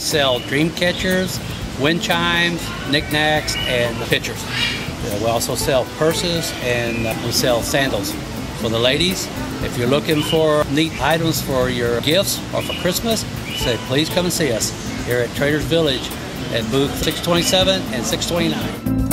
Sell dream catchers, wind chimes, knickknacks, and pictures. Uh, we also sell purses and uh, we sell sandals for the ladies. If you're looking for neat items for your gifts or for Christmas, say please come and see us here at Traders Village at booth 627 and 629.